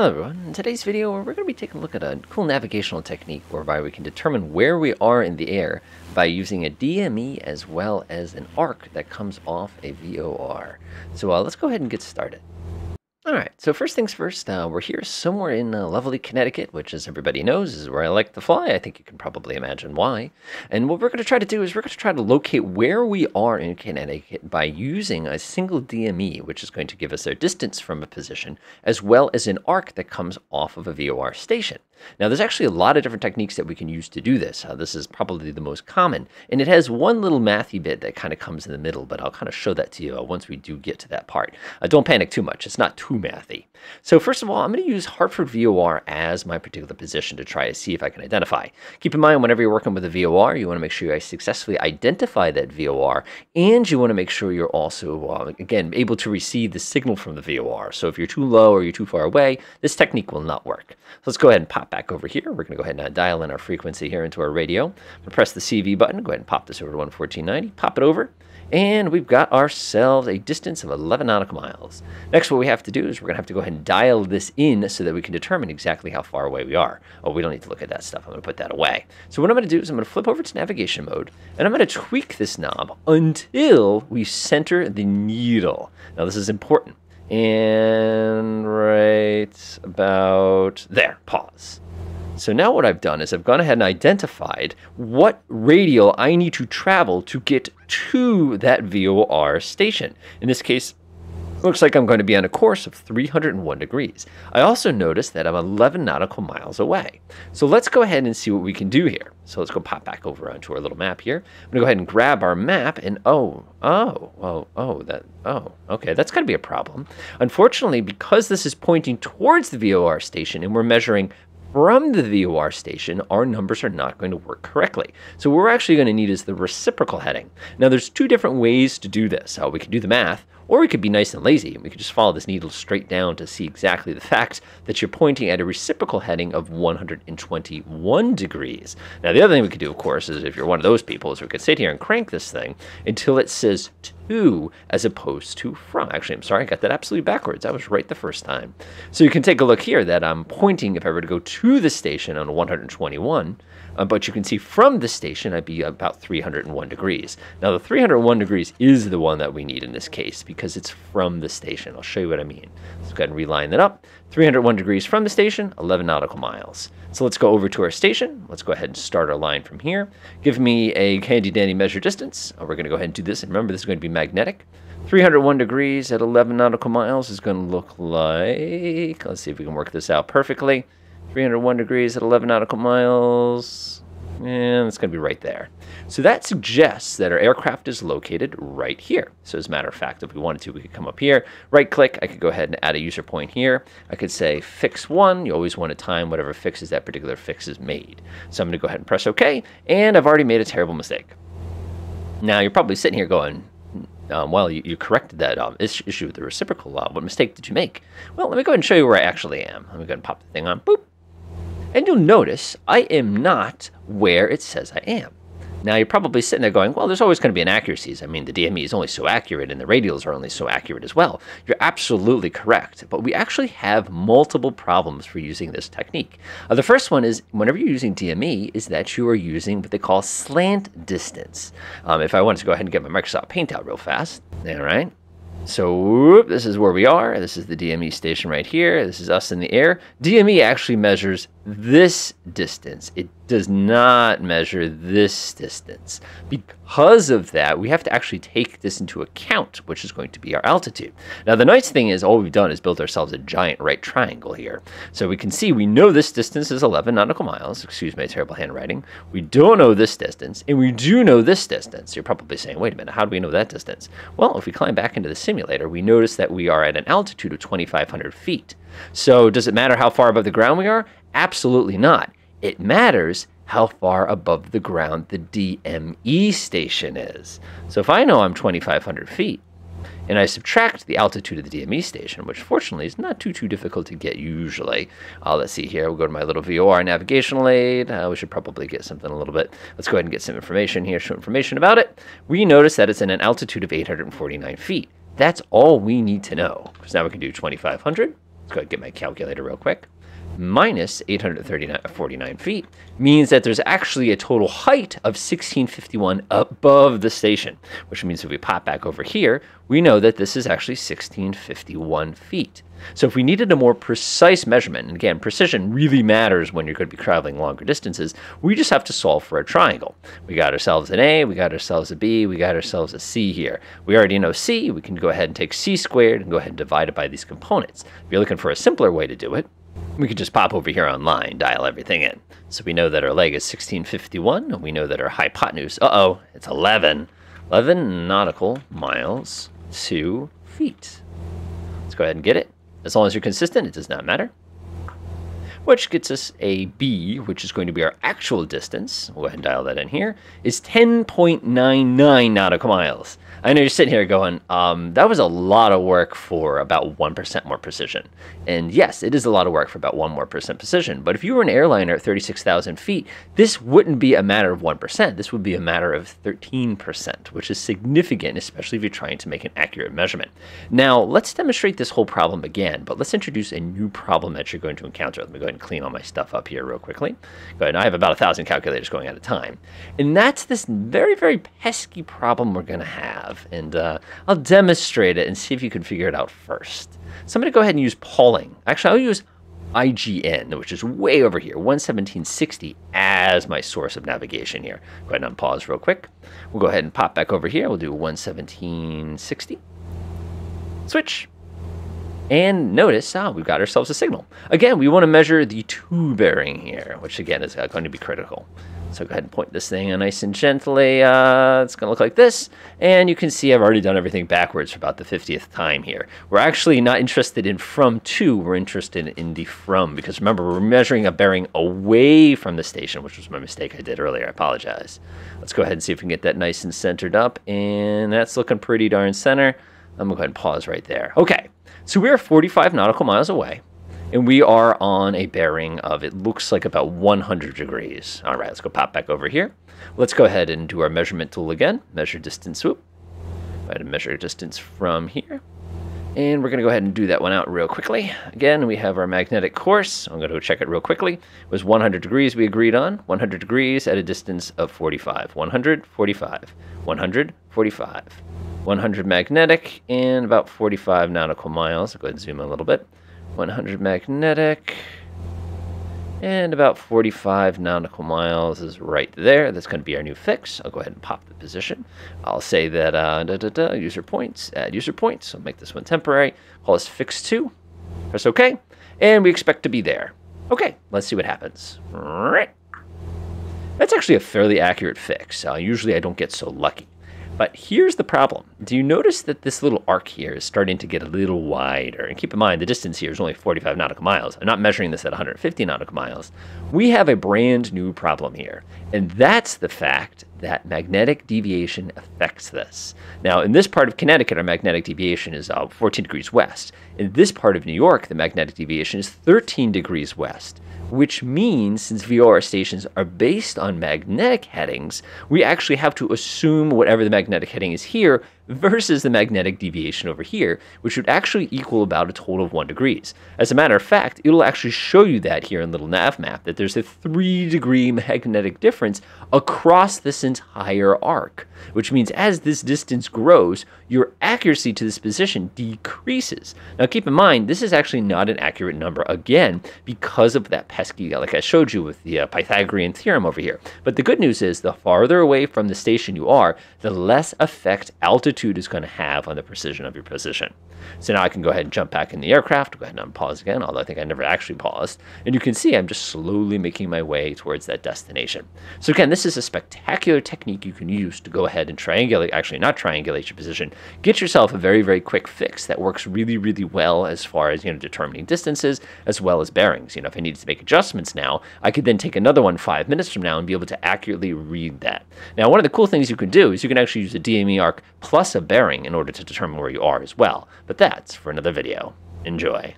Hello everyone, in today's video we're going to be taking a look at a cool navigational technique whereby we can determine where we are in the air by using a DME as well as an arc that comes off a VOR. So uh, let's go ahead and get started. All right, so first things first, uh, we're here somewhere in uh, lovely Connecticut, which, as everybody knows, is where I like to fly. I think you can probably imagine why. And what we're going to try to do is we're going to try to locate where we are in Connecticut by using a single DME, which is going to give us our distance from a position, as well as an arc that comes off of a VOR station. Now, there's actually a lot of different techniques that we can use to do this. Uh, this is probably the most common, and it has one little mathy bit that kind of comes in the middle, but I'll kind of show that to you uh, once we do get to that part. Uh, don't panic too much. It's not too mathy. So first of all, I'm going to use Hartford VOR as my particular position to try to see if I can identify. Keep in mind, whenever you're working with a VOR, you want to make sure you successfully identify that VOR, and you want to make sure you're also, uh, again, able to receive the signal from the VOR. So if you're too low or you're too far away, this technique will not work. So let's go ahead and pop back over here. We're going to go ahead and uh, dial in our frequency here into our radio. To press the CV button. Go ahead and pop this over to 11490. Pop it over. And we've got ourselves a distance of 11 nautical miles. Next, what we have to do is we're going to have to go ahead and dial this in so that we can determine exactly how far away we are. Oh, we don't need to look at that stuff. I'm going to put that away. So what I'm going to do is I'm going to flip over to navigation mode, and I'm going to tweak this knob until we center the needle. Now, this is important. And right about there, pause. So now what I've done is I've gone ahead and identified what radial I need to travel to get to that VOR station. In this case, looks like I'm going to be on a course of 301 degrees. I also noticed that I'm 11 nautical miles away. So let's go ahead and see what we can do here. So let's go pop back over onto our little map here. I'm gonna go ahead and grab our map and oh, oh, oh, oh, that, oh, okay, that's gonna be a problem. Unfortunately, because this is pointing towards the VOR station and we're measuring from the VOR station, our numbers are not going to work correctly. So what we're actually going to need is the reciprocal heading. Now there's two different ways to do this. Uh, we can do the math, or we could be nice and lazy, and we could just follow this needle straight down to see exactly the fact that you're pointing at a reciprocal heading of 121 degrees. Now, the other thing we could do, of course, is if you're one of those people, is we could sit here and crank this thing until it says to as opposed to from. Actually, I'm sorry, I got that absolutely backwards. I was right the first time. So you can take a look here that I'm pointing, if I were to go to the station on 121, uh, but you can see from the station, I'd be about 301 degrees. Now, the 301 degrees is the one that we need in this case because it's from the station. I'll show you what I mean. Let's go ahead and reline that up. 301 degrees from the station, 11 nautical miles. So let's go over to our station. Let's go ahead and start our line from here. Give me a handy dandy measure distance. Oh, we're going to go ahead and do this. And remember, this is going to be magnetic. 301 degrees at 11 nautical miles is going to look like, let's see if we can work this out perfectly. 301 degrees at 11 nautical miles. And it's going to be right there. So that suggests that our aircraft is located right here. So as a matter of fact, if we wanted to, we could come up here, right click, I could go ahead and add a user point here. I could say fix one. You always want to time whatever fixes that particular fix is made. So I'm going to go ahead and press OK. And I've already made a terrible mistake. Now you're probably sitting here going, um, well, you, you, corrected that um, issue with the reciprocal law. What mistake did you make? Well, let me go ahead and show you where I actually am. Let me go ahead and pop the thing on. Boop. And you'll notice I am not where it says I am. Now you're probably sitting there going, well, there's always going to be inaccuracies. I mean, the DME is only so accurate and the radials are only so accurate as well. You're absolutely correct, but we actually have multiple problems for using this technique. Uh, the first one is whenever you're using DME is that you are using what they call slant distance. Um, if I wanted to go ahead and get my Microsoft Paint out real fast, all right, so whoop, this is where we are. This is the DME station right here. This is us in the air. DME actually measures this distance. It does not measure this distance. Because of that, we have to actually take this into account, which is going to be our altitude. Now, the nice thing is all we've done is built ourselves a giant right triangle here. So we can see we know this distance is 11 nautical miles. Excuse my terrible handwriting. We don't know this distance, and we do know this distance. You're probably saying, wait a minute, how do we know that distance? Well, if we climb back into the simulator, we notice that we are at an altitude of 2,500 feet. So does it matter how far above the ground we are? Absolutely not. It matters how far above the ground the DME station is. So if I know I'm 2,500 feet, and I subtract the altitude of the DME station, which fortunately is not too, too difficult to get usually. Uh, let's see here. We'll go to my little VOR navigational aid. Uh, we should probably get something a little bit. Let's go ahead and get some information here, show information about it. We notice that it's in an altitude of 849 feet. That's all we need to know. Because now we can do 2,500 Let's go ahead and get my calculator real quick. Minus 839 feet means that there's actually a total height of 1651 above the station, which means if we pop back over here, we know that this is actually 1651 feet. So if we needed a more precise measurement, and again, precision really matters when you're going to be traveling longer distances, we just have to solve for a triangle. We got ourselves an A, we got ourselves a B, we got ourselves a C here. We already know C, we can go ahead and take C squared and go ahead and divide it by these components. If you're looking for a simpler way to do it, we could just pop over here online, dial everything in. So we know that our leg is 1651, and we know that our hypotenuse, uh-oh, it's 11. 11 nautical miles to feet. Let's go ahead and get it. As long as you're consistent, it does not matter. Which gets us a B, which is going to be our actual distance. We'll go ahead and dial that in here, is 10.99 nautical miles. I know you're sitting here going, um, that was a lot of work for about 1% more precision. And yes, it is a lot of work for about 1 more percent precision. But if you were an airliner at 36,000 feet, this wouldn't be a matter of 1%. This would be a matter of 13%, which is significant, especially if you're trying to make an accurate measurement. Now, let's demonstrate this whole problem again, but let's introduce a new problem that you're going to encounter. Let me go ahead and clean all my stuff up here real quickly. Go ahead. I have about a thousand calculators going at a time. And that's this very, very pesky problem we're going to have. And uh, I'll demonstrate it and see if you can figure it out first. So I'm going to go ahead and use Pawling. Actually, I'll use IGN, which is way over here, 11760 as my source of navigation here. Go ahead and unpause real quick. We'll go ahead and pop back over here. We'll do 11760. Switch. And notice, ah, we've got ourselves a signal. Again, we want to measure the two bearing here, which again is uh, going to be critical. So go ahead and point this thing nice and gently. Uh, it's going to look like this. And you can see I've already done everything backwards for about the 50th time here. We're actually not interested in from to, we're interested in the from. Because remember, we're measuring a bearing away from the station, which was my mistake I did earlier. I apologize. Let's go ahead and see if we can get that nice and centered up. And that's looking pretty darn center. I'm going to go ahead and pause right there. Okay, so we're 45 nautical miles away and we are on a bearing of it looks like about 100 degrees. All right, let's go pop back over here. Let's go ahead and do our measurement tool again. Measure distance swoop. Go ahead and measure distance from here. And we're going to go ahead and do that one out real quickly. Again, we have our magnetic course. I'm going to go check it real quickly. It was 100 degrees we agreed on. 100 degrees at a distance of 45. 100, 45. 100, 45. 100 magnetic and about 45 nautical miles. I'll go ahead and zoom a little bit. 100 magnetic, and about 45 nautical miles is right there. That's going to be our new fix. I'll go ahead and pop the position. I'll say that uh, da, da, da, user points, add user points. I'll make this one temporary. Call this fix 2. Press OK. And we expect to be there. Okay, let's see what happens. That's actually a fairly accurate fix. Uh, usually I don't get so lucky. But here's the problem. Do you notice that this little arc here is starting to get a little wider? And keep in mind, the distance here is only 45 nautical miles. I'm not measuring this at 150 nautical miles. We have a brand new problem here. And that's the fact that magnetic deviation affects this. Now, in this part of Connecticut, our magnetic deviation is uh, 14 degrees west. In this part of New York, the magnetic deviation is 13 degrees west which means since VOR stations are based on magnetic headings, we actually have to assume whatever the magnetic heading is here versus the magnetic deviation over here, which would actually equal about a total of 1 degrees. As a matter of fact, it'll actually show you that here in Little Navmap, that there's a 3 degree magnetic difference across this entire arc, which means as this distance grows, your accuracy to this position decreases. Now keep in mind, this is actually not an accurate number, again, because of that pesky, like I showed you with the uh, Pythagorean theorem over here. But the good news is, the farther away from the station you are, the less effect altitude altitude is going to have on the precision of your position. So now I can go ahead and jump back in the aircraft, go ahead and unpause again, although I think I never actually paused. And you can see I'm just slowly making my way towards that destination. So again, this is a spectacular technique you can use to go ahead and triangulate, actually not triangulate your position, get yourself a very, very quick fix that works really, really well as far as, you know, determining distances as well as bearings. You know, if I needed to make adjustments now, I could then take another one five minutes from now and be able to accurately read that. Now, one of the cool things you can do is you can actually use a DME arc plus a bearing in order to determine where you are as well. But that's for another video. Enjoy.